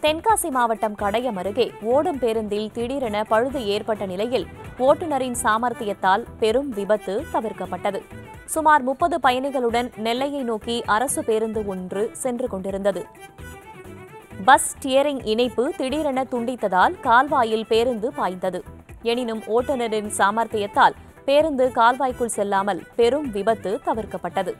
தென்காசி மாவட்டம் கடையம் அருகே ஓடும் பேருந்தில் திடீரென பழுது ஏற்பட்ட நிலையில் ஓட்டுநரின் சாமர்த்தியத்தால் பெரும் விபத்து தவிர்க்கப்பட்டது. சுமார் முப்பது பயணிகளுடன் நெல்லையை நோக்கி அரசு பேருந்து ஒன்று சென்று கொண்டிருந்தது. பஸ் ஸ்டியரிங் இணைப்பு திடீரென துண்டித்ததால் கால்வாயில் பேருந்து பாய்ந்தது. எனினும் ஓட்டுநரின் சாமர்த்தியத்தால் பேருந்து கால்வாய்க்குள் செல்லாமல் பெரும் விபத்து தவிர்க்கப்பட்டது.